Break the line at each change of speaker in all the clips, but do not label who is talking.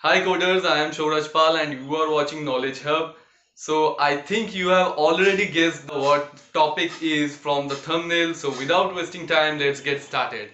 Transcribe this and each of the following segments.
Hi coders, I am Souraj Pal and you are watching Knowledge Hub. So I think you have already guessed what topic is from the thumbnail. So without wasting time, let's get started.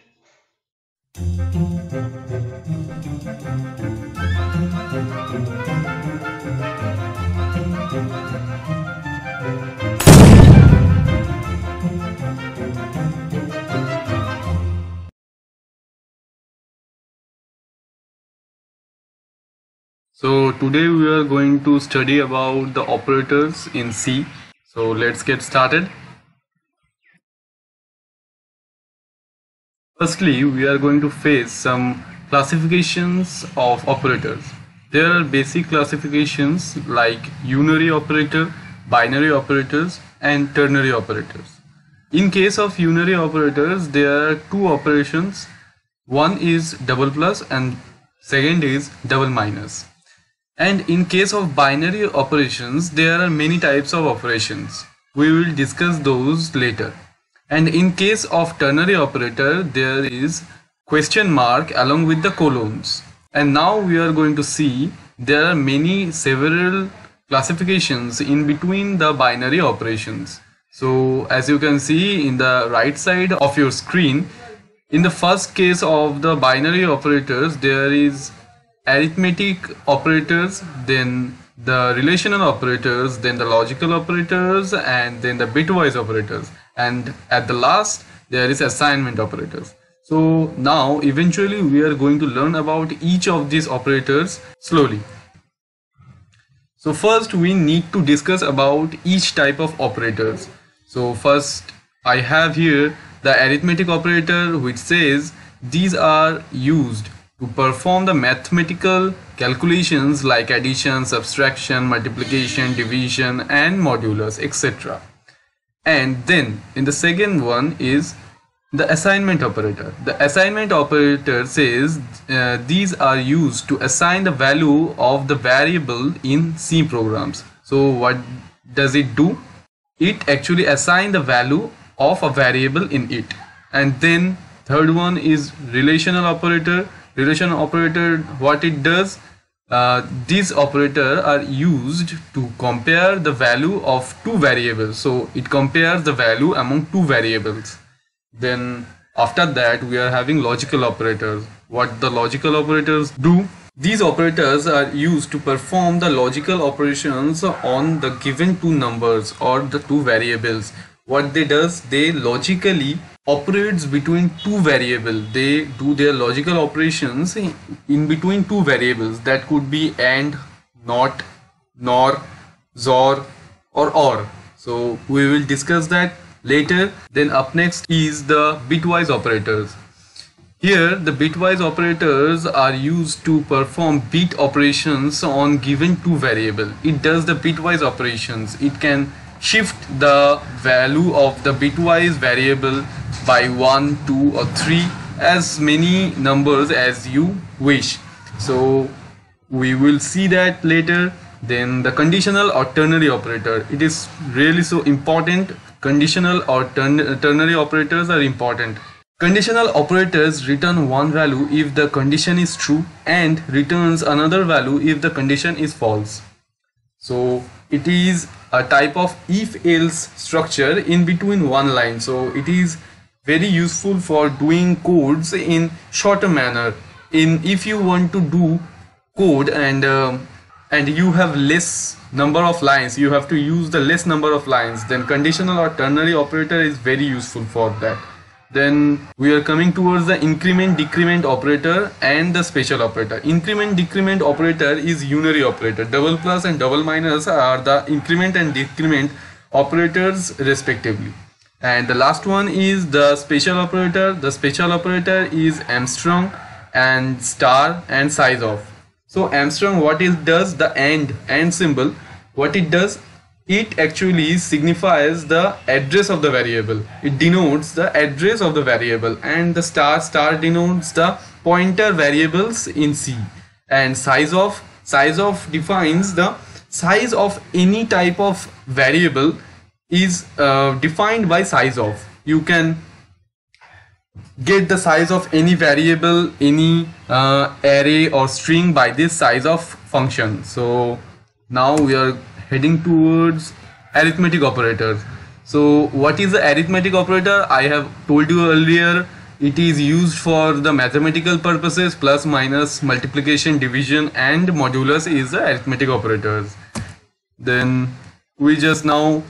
So today we are going to study about the operators in C. So let's get started. Firstly, we are going to face some classifications of operators. There are basic classifications like unary operator, binary operators and ternary operators. In case of unary operators, there are two operations. One is double plus and second is double minus. And in case of binary operations, there are many types of operations. We will discuss those later. And in case of ternary operator, there is question mark along with the colons. And now we are going to see there are many several classifications in between the binary operations. So as you can see in the right side of your screen, in the first case of the binary operators, there is arithmetic operators, then the relational operators, then the logical operators, and then the bitwise operators. And at the last, there is assignment operators. So now eventually we are going to learn about each of these operators slowly. So first we need to discuss about each type of operators. So first I have here the arithmetic operator which says these are used to perform the mathematical calculations like addition, subtraction, multiplication, division and modulus etc. And then in the second one is the assignment operator. The assignment operator says uh, these are used to assign the value of the variable in C programs. So what does it do? It actually assign the value of a variable in it. And then third one is relational operator relation operator what it does uh, these operators are used to compare the value of two variables. So it compares the value among two variables. Then after that we are having logical operators. What the logical operators do? These operators are used to perform the logical operations on the given two numbers or the two variables. What they does they logically operates between two variables. They do their logical operations in between two variables. That could be and not nor XOR or or. So we will discuss that later. Then up next is the bitwise operators. Here the bitwise operators are used to perform bit operations on given two variable it does the bitwise operations. It can shift the value of the bitwise variable by 1, 2 or 3 as many numbers as you wish. So we will see that later. Then the conditional or ternary operator. It is really so important. Conditional or ternary operators are important. Conditional operators return one value if the condition is true and returns another value if the condition is false. So it is a type of if else structure in between one line. So it is very useful for doing codes in shorter manner in if you want to do code and uh, and you have less number of lines you have to use the less number of lines then conditional or ternary operator is very useful for that then we are coming towards the increment decrement operator and the special operator. Increment decrement operator is unary operator. Double plus and double minus are the increment and decrement operators respectively. And the last one is the special operator. The special operator is Armstrong and star and size of. So Armstrong what it does the and and symbol what it does it actually signifies the address of the variable. It denotes the address of the variable and the star star denotes the pointer variables in C. And size of size of defines the size of any type of variable is uh, defined by size of. You can get the size of any variable any uh, array or string by this size of function. So now we are heading towards arithmetic operators. So what is the arithmetic operator? I have told you earlier it is used for the mathematical purposes plus minus multiplication division and modulus is the arithmetic operators. Then we just now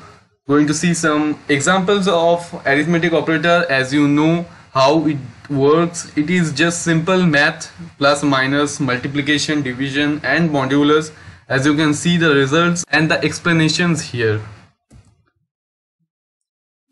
going to see some examples of arithmetic operator. As you know how it works it is just simple math plus minus multiplication division and modulus as you can see the results and the explanations here.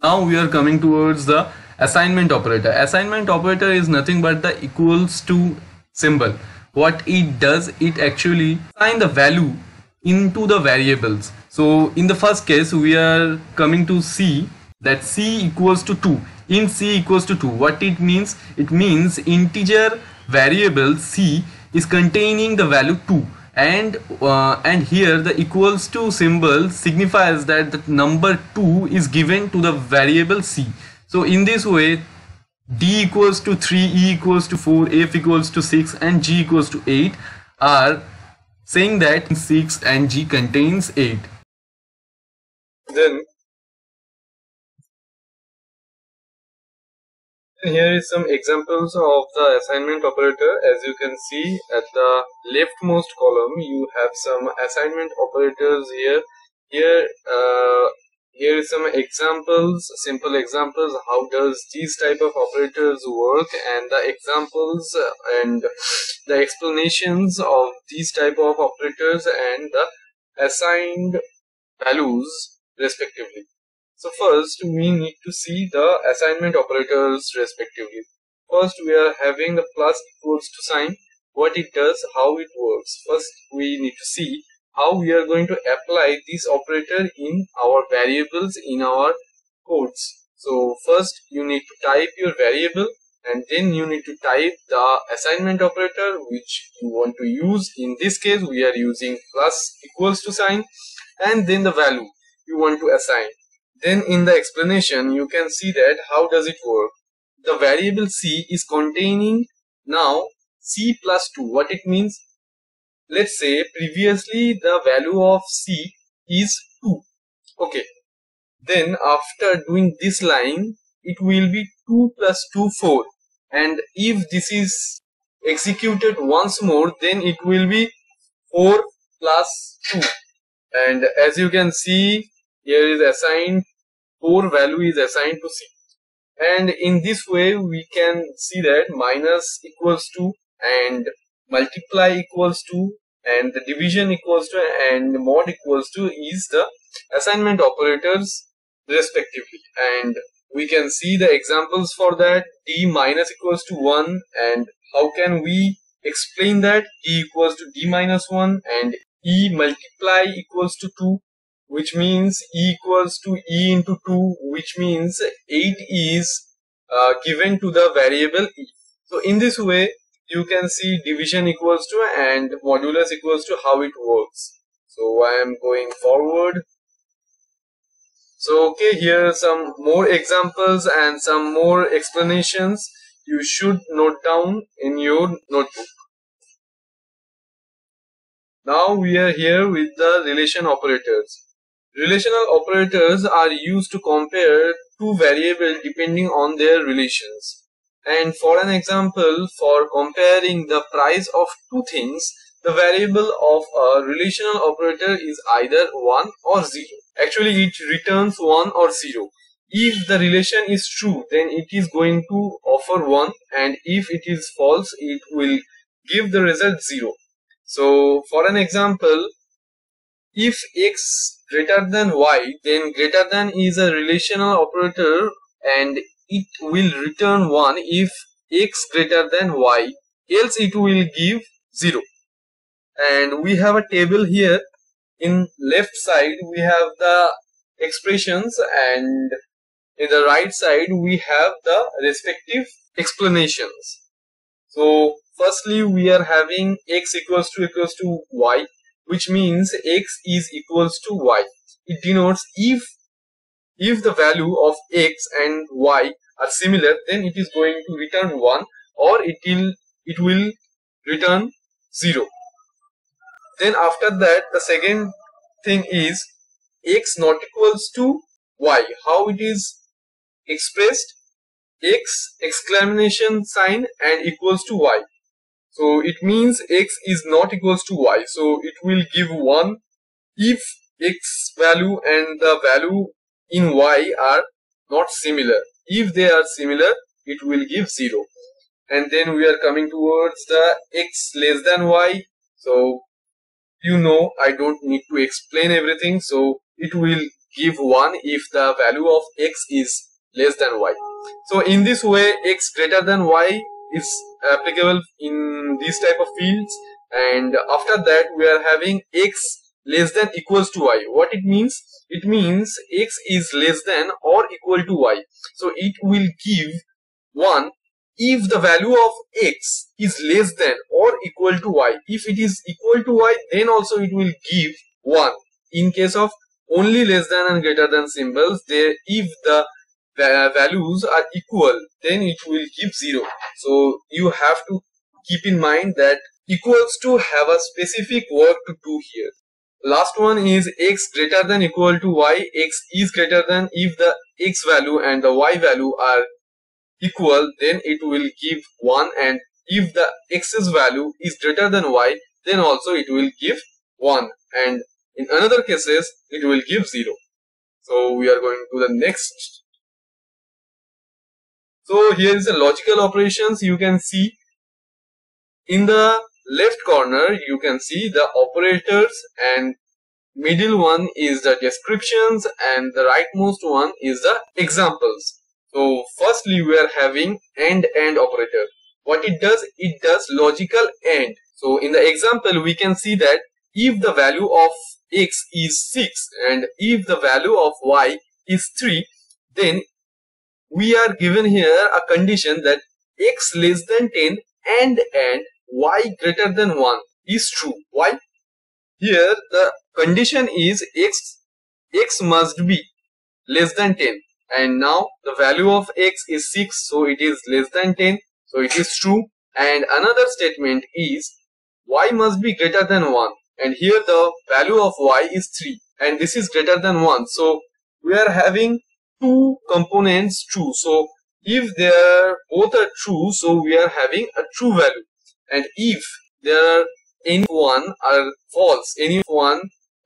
Now we are coming towards the assignment operator. Assignment operator is nothing but the equals to symbol. What it does it actually assign the value into the variables. So in the first case we are coming to see that c equals to 2 in c equals to 2 what it means? It means integer variable c is containing the value 2 and uh, and here the equals to symbol signifies that the number 2 is given to the variable c. So in this way d equals to 3 e equals to 4 f equals to 6 and g equals to 8 are saying that 6 and g contains 8 then Here is some examples of the assignment operator. As you can see at the leftmost column, you have some assignment operators here. Here, uh, here is some examples, simple examples. How does these type of operators work, and the examples and the explanations of these type of operators and the assigned values respectively. So first we need to see the assignment operators respectively. First we are having the plus equals to sign, what it does, how it works. First we need to see how we are going to apply this operator in our variables in our codes. So first you need to type your variable and then you need to type the assignment operator which you want to use. In this case we are using plus equals to sign and then the value you want to assign. Then in the explanation, you can see that how does it work. The variable c is containing now c plus 2. What it means? Let's say previously the value of c is 2. Okay. Then after doing this line, it will be 2 plus 2, 4. And if this is executed once more, then it will be 4 plus 2. And as you can see, here is assigned 4 value is assigned to C. And in this way, we can see that minus equals to and multiply equals to and the division equals to and mod equals to is the assignment operators respectively. And we can see the examples for that d minus equals to 1 and how can we explain that d equals to d minus 1 and e multiply equals to 2 which means e equals to e into 2 which means 8 is uh, given to the variable e. So in this way you can see division equals to and modulus equals to how it works. So I am going forward. So okay here are some more examples and some more explanations you should note down in your notebook. Now we are here with the relation operators. Relational operators are used to compare two variables depending on their relations. And for an example, for comparing the price of two things, the variable of a relational operator is either 1 or 0. Actually, it returns 1 or 0. If the relation is true, then it is going to offer 1 and if it is false, it will give the result 0. So, for an example, if x greater than y, then greater than is a relational operator and it will return 1 if x greater than y, else it will give 0. And we have a table here. In left side, we have the expressions and in the right side, we have the respective explanations. So, firstly, we are having x equals to equals to y which means x is equals to y. It denotes if if the value of x and y are similar then it is going to return 1 or it will it will return 0 then after that the second thing is x not equals to y. How it is expressed? X exclamation sign and equals to y so it means x is not equals to y. So it will give 1 if x value and the value in y are not similar. If they are similar it will give 0 and then we are coming towards the x less than y. So you know I don't need to explain everything. So it will give 1 if the value of x is less than y. So in this way x greater than y is applicable in these type of fields. And after that we are having x less than equals to y. What it means? It means x is less than or equal to y. So it will give 1 if the value of x is less than or equal to y. If it is equal to y then also it will give 1 in case of only less than and greater than symbols there if the values are equal then it will give 0 so you have to keep in mind that equals to have a specific work to do here. Last one is x greater than equal to y. x is greater than if the x value and the y value are equal then it will give 1 and if the x's value is greater than y then also it will give 1 and in another cases it will give 0 so we are going to the next so here is the logical operations you can see in the left corner you can see the operators and middle one is the descriptions and the rightmost one is the examples so firstly we are having AND AND operator. What it does, it does logical AND. So in the example we can see that if the value of x is 6 and if the value of y is 3 then we are given here a condition that x less than 10 and and y greater than 1 is true. Why? Here the condition is x x must be less than 10 and now the value of x is 6 so it is less than 10 so it is true. And another statement is y must be greater than 1 and here the value of y is 3 and this is greater than 1 so we are having two components true so if they are both are true so we are having a true value and if there are any one are false any one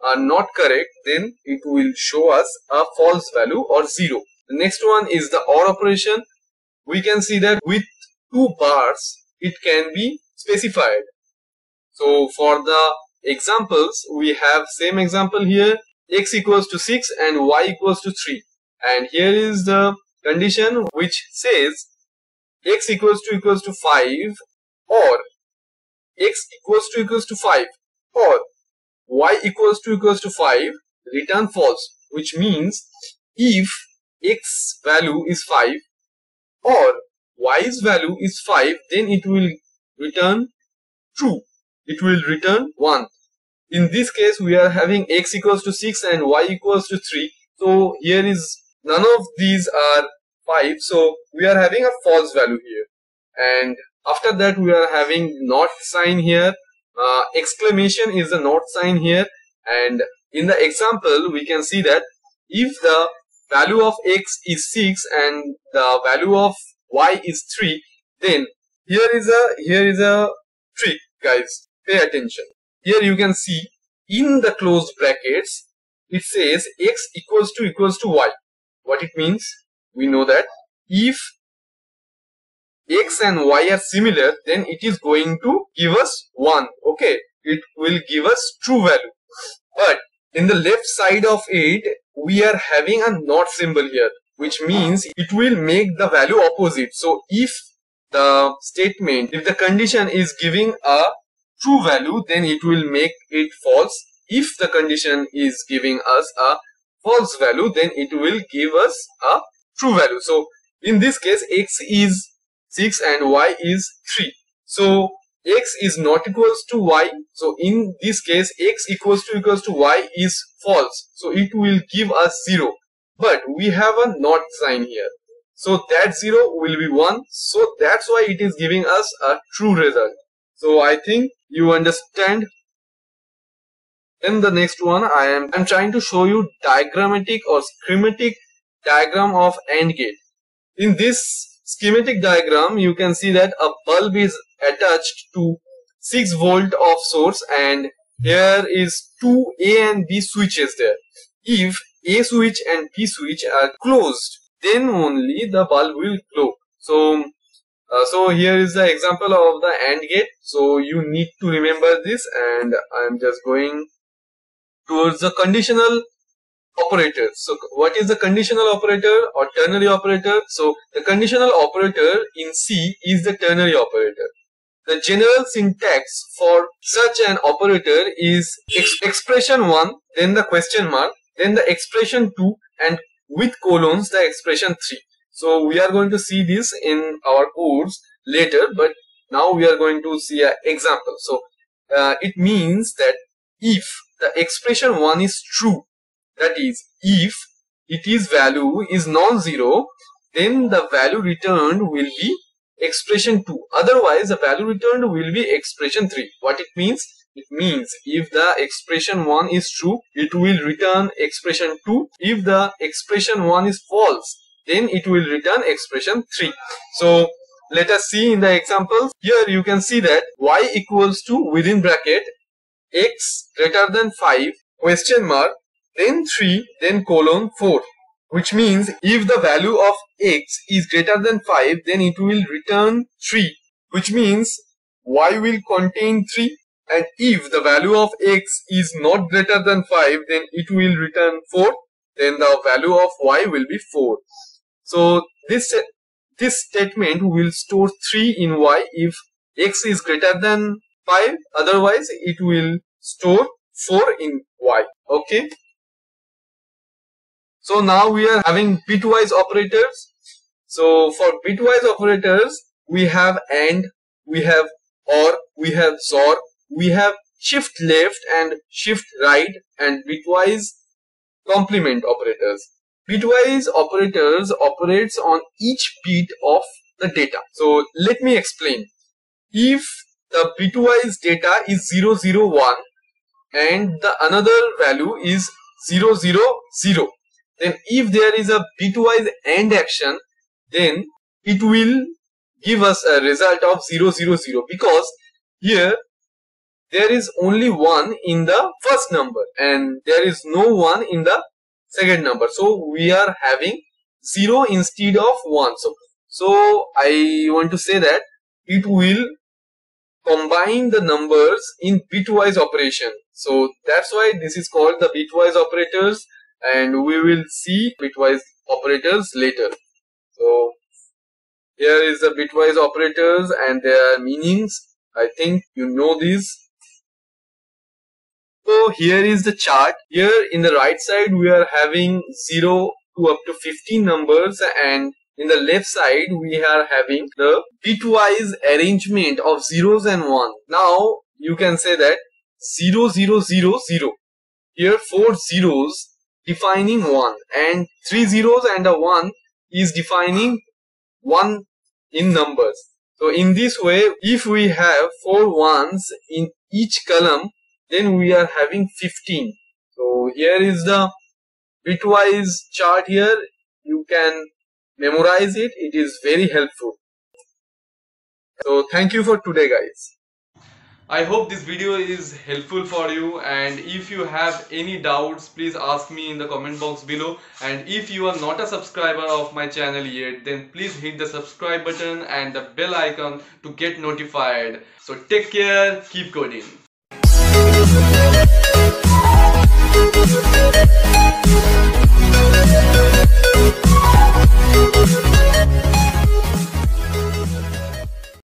are not correct then it will show us a false value or zero the next one is the OR operation. We can see that with two bars, it can be specified. So for the examples, we have same example here, x equals to 6 and y equals to 3. And here is the condition which says x equals to equals to 5 or x equals to equals to 5 or y equals to equals to 5 return false which means if x value is 5 or y's value is 5 then it will return true. It will return 1 in this case we are having x equals to 6 and y equals to 3 so here is none of these are 5 so we are having a false value here. And after that we are having not sign here. Uh, exclamation is the not sign here. And in the example we can see that if the value of x is 6 and the value of y is 3 then here is a here is a trick guys. Pay attention. Here you can see in the closed brackets it says x equals to equals to y what it means? We know that if x and y are similar then it is going to give us 1 okay. It will give us true value. But in the left side of it we are having a not symbol here which means it will make the value opposite. So if the statement if the condition is giving a true value then it will make it false. If the condition is giving us a false value then it will give us a true value. So in this case x is 6 and y is 3 so x is not equals to y. So in this case x equals to equals to y is false. So it will give us 0 but we have a not sign here.
So that 0 will be 1 so that's why it is giving us a true result. So I think you understand then the next one I am I'm trying to show you diagrammatic or schematic diagram of AND gate in this schematic diagram you can see that a bulb is attached to 6 volt of source and here is two A and B switches there. If A switch and B switch are closed, then only the bulb will glow. So, uh, so here is the example of the AND gate. So you need to remember this and I'm just going towards the conditional operator. So what is the conditional operator or ternary operator? So the conditional operator in C is the ternary operator. The general syntax for such an operator is ex expression 1, then the question mark, then the expression 2 and with colons the expression 3. So we are going to see this in our course later but now we are going to see an example. So uh, it means that if the expression 1 is true that is if it is value is non-zero then the value returned will be expression 2 otherwise the value returned will be expression 3 what it means? It means if the expression 1 is true it will return expression 2 if the expression 1 is false then it will return expression 3 so let us see in the examples. Here you can see that y equals to within bracket x greater than 5 question mark then 3 then colon 4 which means if the value of x is greater than 5 then it will return 3 which means y will contain 3 and if the value of x is not greater than 5 then it will return 4 then the value of y will be 4 so this this statement will store 3 in y if x is greater than 5 otherwise it will store 4 in y okay so now we are having bitwise operators. So for bitwise operators, we have AND, we have OR, we have XOR, we have shift left and shift right and bitwise complement operators. Bitwise operators operates on each bit of the data. So let me explain. If the bitwise data is 001 and the another value is 000 then if there is a bitwise AND action then it will give us a result of 0 0 0 because here there is only 1 in the first number and there is no 1 in the second number. So we are having 0 instead of 1 so so I want to say that it will combine the numbers in bitwise operation so that's why this is called the bitwise operators and we will see bitwise operators later. So here is the bitwise operators and their meanings. I think you know these. So here is the chart. Here in the right side we are having 0 to up to 15 numbers and in the left side we are having the bitwise arrangement of zeros and one. Now you can say that 0 0 0 0. Here four zeros defining 1 and three zeros and a 1 is defining 1 in numbers. So in this way, if we have four ones in each column, then we are having 15. So here is the bitwise chart here. You can memorize it. It is very helpful. So thank you for today guys.
I hope this video is helpful for you and if you have any doubts please ask me in the comment box below and if you are not a subscriber of my channel yet then please hit the subscribe button and the bell icon to get notified. So take care, keep coding.